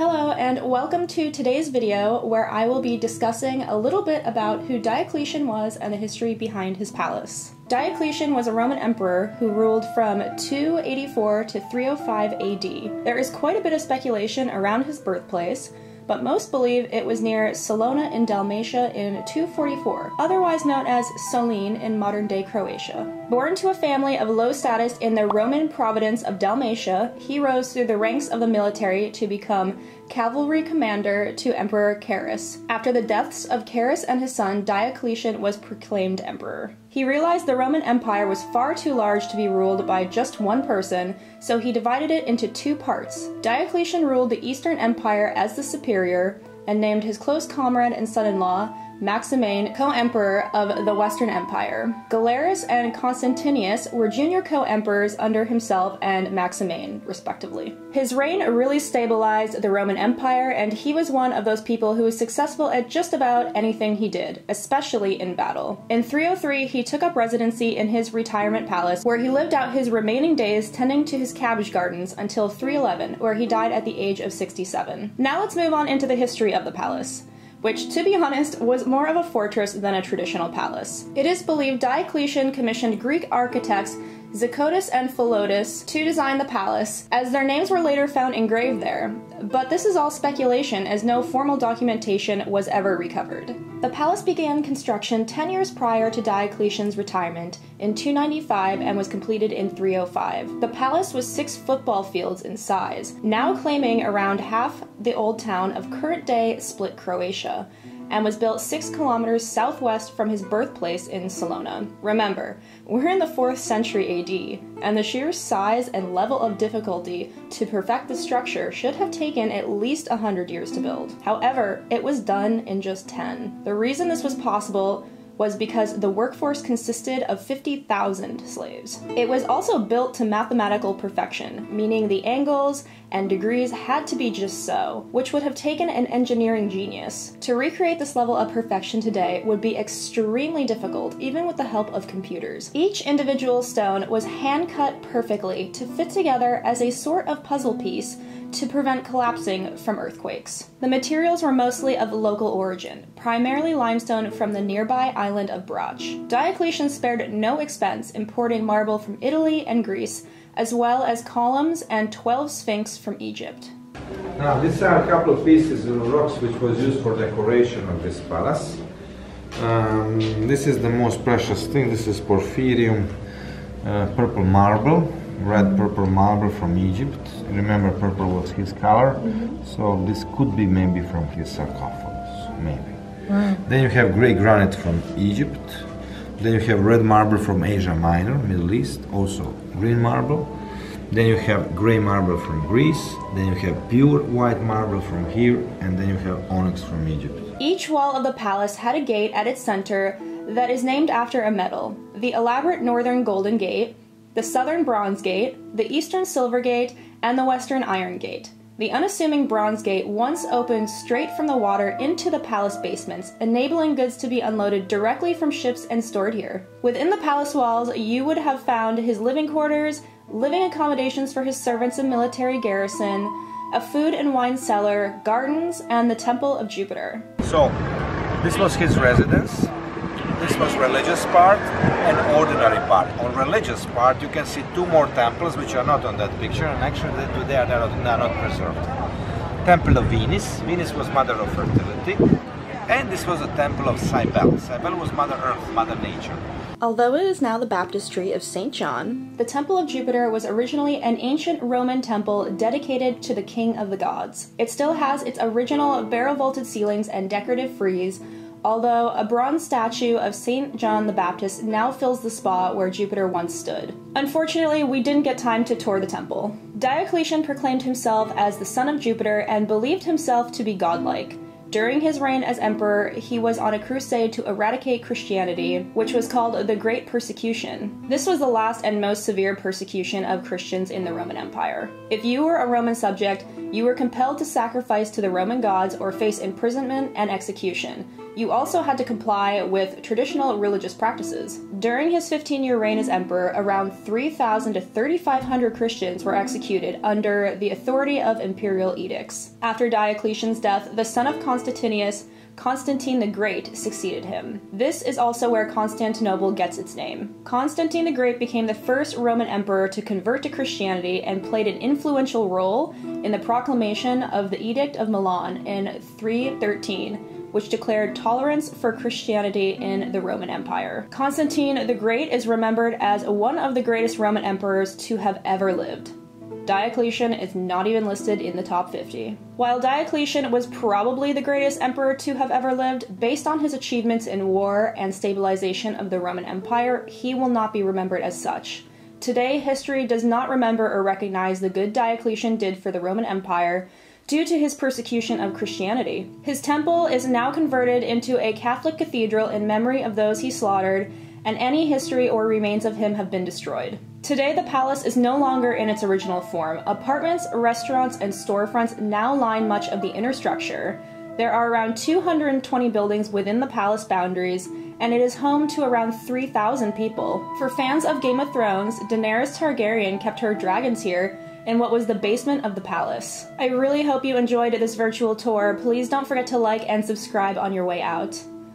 Hello and welcome to today's video where I will be discussing a little bit about who Diocletian was and the history behind his palace. Diocletian was a Roman emperor who ruled from 284 to 305 AD. There is quite a bit of speculation around his birthplace, but most believe it was near Salona in Dalmatia in 244, otherwise known as Solin in modern day Croatia. Born to a family of low status in the Roman province of Dalmatia, he rose through the ranks of the military to become cavalry commander to Emperor Carus. After the deaths of Carus and his son, Diocletian was proclaimed emperor. He realized the Roman Empire was far too large to be ruled by just one person, so he divided it into two parts. Diocletian ruled the Eastern Empire as the superior, and named his close comrade and son in law, Maximian, co-emperor of the Western Empire. Galerius and Constantinius were junior co-emperors under himself and Maximian, respectively. His reign really stabilized the Roman Empire, and he was one of those people who was successful at just about anything he did, especially in battle. In 303, he took up residency in his retirement palace, where he lived out his remaining days tending to his cabbage gardens until 311, where he died at the age of 67. Now let's move on into the history of the palace which, to be honest, was more of a fortress than a traditional palace. It is believed Diocletian commissioned Greek architects Zacotus and Philotas to design the palace, as their names were later found engraved there, but this is all speculation as no formal documentation was ever recovered. The palace began construction 10 years prior to Diocletian's retirement in 295 and was completed in 305. The palace was six football fields in size, now claiming around half the old town of current day Split, Croatia and was built 6 kilometers southwest from his birthplace in Salona. Remember, we're in the 4th century AD, and the sheer size and level of difficulty to perfect the structure should have taken at least 100 years to build. However, it was done in just 10. The reason this was possible was because the workforce consisted of 50,000 slaves. It was also built to mathematical perfection, meaning the angles and degrees had to be just so, which would have taken an engineering genius. To recreate this level of perfection today would be extremely difficult, even with the help of computers. Each individual stone was hand cut perfectly to fit together as a sort of puzzle piece to prevent collapsing from earthquakes. The materials were mostly of local origin, primarily limestone from the nearby island of Brač. Diocletian spared no expense importing marble from Italy and Greece, as well as columns and 12 sphinx from Egypt. Now, these are a couple of pieces of rocks which was used for decoration of this palace. Um, this is the most precious thing. This is porphyrium uh, purple marble red purple marble from Egypt. Remember, purple was his color, mm-hmm. so this could be maybe from his sarcophagus, maybe. Wow. Then you have gray granite from Egypt. Then you have red marble from Asia Minor, Middle East, also green marble. Then you have gray marble from Greece. Then you have pure white marble from here, and then you have onyx from Egypt. Each wall of the palace had a gate at its center that is named after a metal. The elaborate northern golden gate, the southern Bronze Gate, the eastern Silver Gate, and the western Iron Gate. The unassuming Bronze Gate once opened straight from the water into the palace basements, enabling goods to be unloaded directly from ships and stored here. Within the palace walls, you would have found his living quarters, living accommodations for his servants and military garrison, a food and wine cellar, gardens, and the Temple of Jupiter. So, this was his residence. Was religious part and ordinary part. On religious part, you can see two more temples which are not on that picture, and actually today are not, are not preserved. Temple of Venus. Venus was mother of fertility. And this was a temple of Cybele. Cybele was Mother Earth, Mother Nature. Although it is now the baptistry of St. John, the Temple of Jupiter was originally an ancient Roman temple dedicated to the king of the gods. It still has its original barrel vaulted ceilings and decorative frieze, although a bronze statue of St. John the Baptist now fills the spot where Jupiter once stood. Unfortunately, we didn't get time to tour the temple. Diocletian proclaimed himself as the son of Jupiter and believed himself to be godlike. During his reign as emperor, he was on a crusade to eradicate Christianity, which was called the Great Persecution. This was the last and most severe persecution of Christians in the Roman Empire. If you were a Roman subject, you were compelled to sacrifice to the Roman gods or face imprisonment and execution. You also had to comply with traditional religious practices. During his 15 year reign as emperor, around 3,000 to 3,500 Christians were executed under the authority of imperial edicts. After Diocletian's death, the son of Constantine the Great succeeded him. This is also where Constantinople gets its name. Constantine the Great became the first Roman emperor to convert to Christianity and played an influential role in the proclamation of the Edict of Milan in 313 which declared tolerance for Christianity in the Roman Empire. Constantine the Great is remembered as one of the greatest Roman emperors to have ever lived. Diocletian is not even listed in the top 50. While Diocletian was probably the greatest emperor to have ever lived, based on his achievements in war and stabilization of the Roman Empire, he will not be remembered as such. Today, history does not remember or recognize the good Diocletian did for the Roman Empire, due to his persecution of Christianity. His temple is now converted into a Catholic cathedral in memory of those he slaughtered, and any history or remains of him have been destroyed. Today, the palace is no longer in its original form. Apartments, restaurants, and storefronts now line much of the inner structure. There are around 220 buildings within the palace boundaries, and it is home to around 3,000 people. For fans of Game of Thrones, Daenerys Targaryen kept her dragons here in what was the basement of the palace. I really hope you enjoyed this virtual tour. Please don't forget to like and subscribe on your way out.